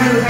Amen.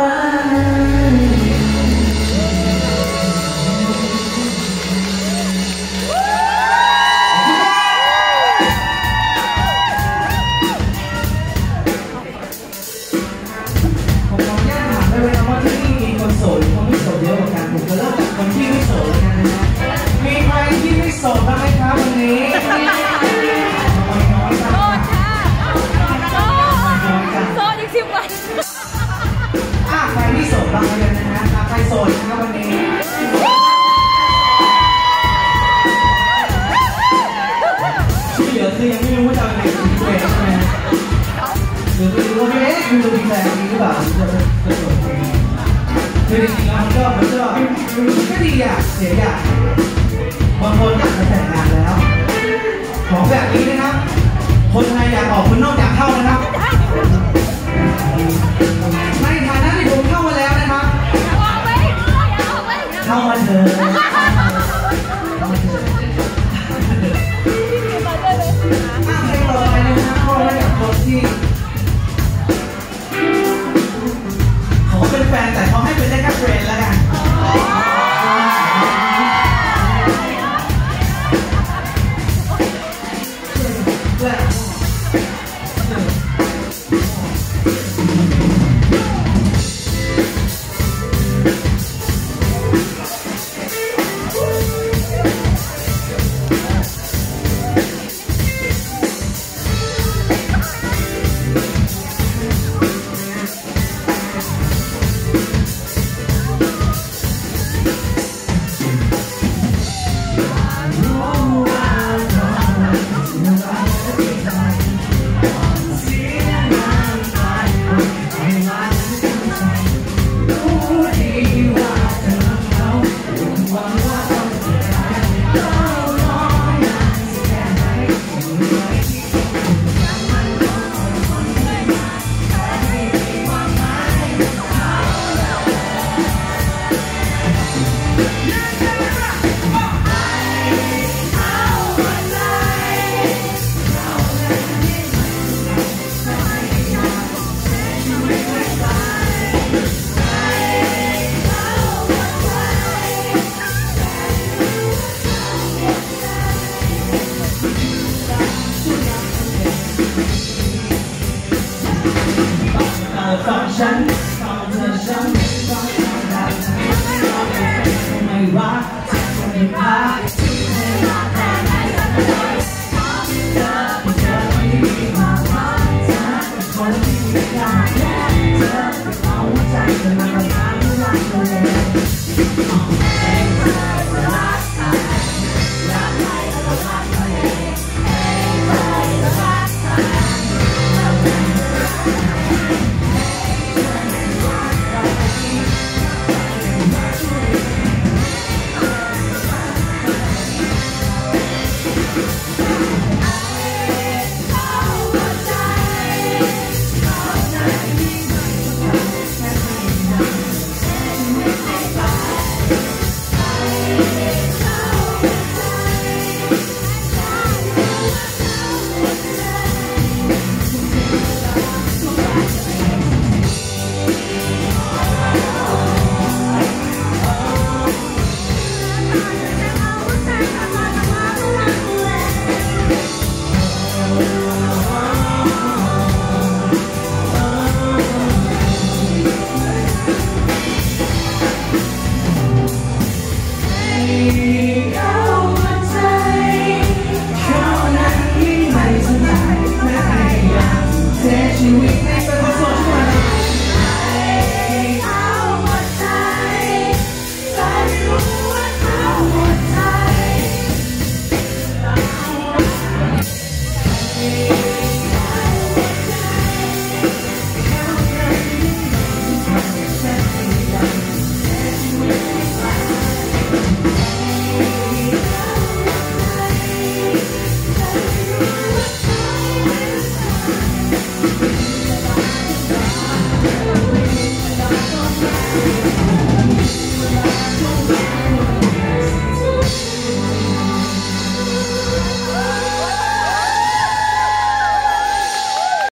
กั ครับวันนี้ที่เหลือคือยังไม่รู้ว่าจะเอาไหนถึงเวรใช่ไหมหรือไม่รู้ว่าเอ๊ะคุณจะมีแฟนดีหรือเปล่าหรือจะจะโสดเองคือจริงๆแล้วมันก็มันก็ก็ดีอะเสียอย่างบางคนอยากจะแต่งงานแล้ว ของแบบนี้นะครับ คนไทยอยากออกคนนอกอยากเข้านะครับ เข้ามาเถอะเข้ามาเถอะอะ